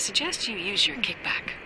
suggest you use your kickback.